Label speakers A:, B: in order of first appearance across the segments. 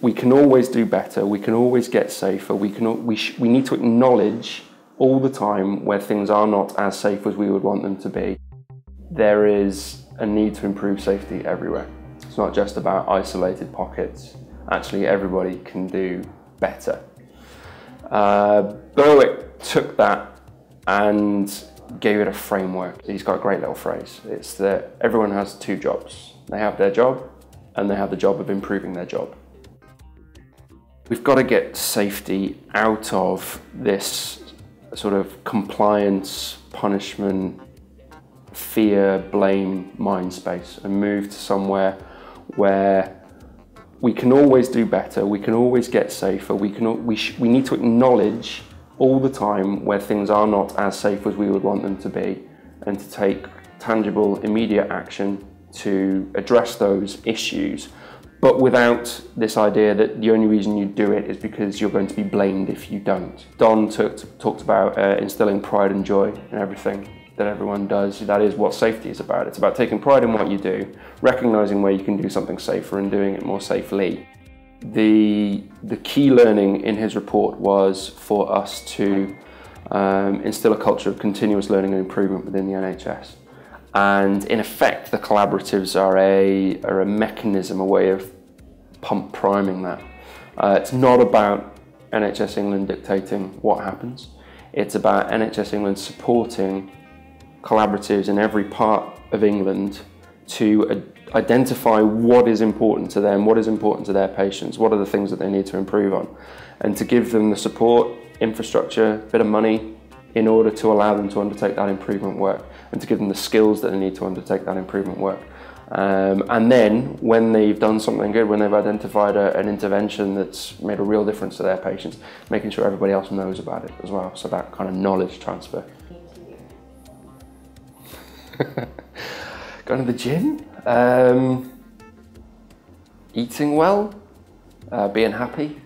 A: We can always do better. We can always get safer. We can. We we need to acknowledge all the time where things are not as safe as we would want them to be. There is a need to improve safety everywhere. It's not just about isolated pockets. Actually, everybody can do better. Uh, Berwick took that and gave it a framework. He's got a great little phrase. It's that everyone has two jobs. They have their job and they have the job of improving their job. We've got to get safety out of this sort of compliance, punishment, fear, blame mind space and move to somewhere where we can always do better, we can always get safer, we, can, we, we need to acknowledge all the time where things are not as safe as we would want them to be and to take tangible, immediate action to address those issues but without this idea that the only reason you do it is because you're going to be blamed if you don't. Don talked, talked about uh, instilling pride and joy in everything that everyone does. That is what safety is about. It's about taking pride in what you do, recognizing where you can do something safer and doing it more safely. The, the key learning in his report was for us to um, instill a culture of continuous learning and improvement within the NHS. And in effect, the collaboratives are a, are a mechanism, a way of pump priming that. Uh, it's not about NHS England dictating what happens. It's about NHS England supporting collaboratives in every part of England to identify what is important to them, what is important to their patients, what are the things that they need to improve on, and to give them the support, infrastructure, bit of money in order to allow them to undertake that improvement work and to give them the skills that they need to undertake that improvement work. Um, and then when they've done something good, when they've identified a, an intervention that's made a real difference to their patients, making sure everybody else knows about it as well. So that kind of knowledge transfer. Going to the gym, um, eating well, uh, being happy.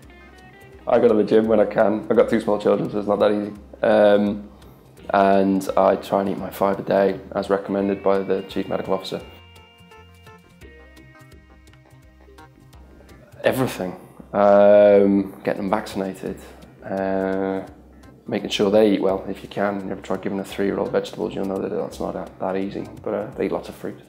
A: I go to the gym when I can. I've got two small children, so it's not that easy. Um, and I try and eat my five a day as recommended by the Chief Medical Officer. Everything. Um, getting them vaccinated, uh, making sure they eat well if you can. You ever try giving a three-year-old vegetables, you'll know that that's not that, that easy, but uh, they eat lots of fruit.